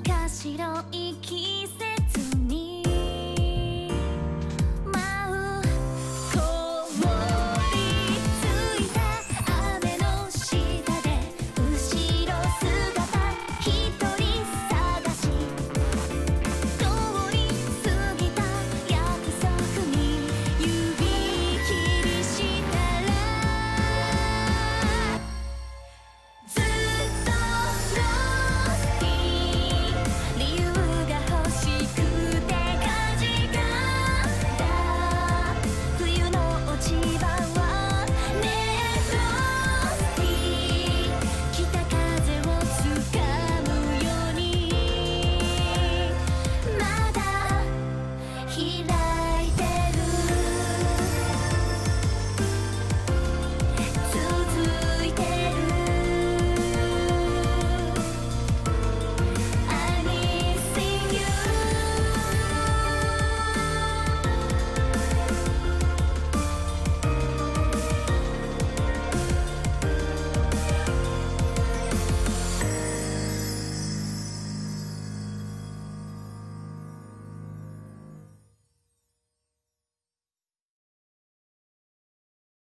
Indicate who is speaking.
Speaker 1: か白い季節キラ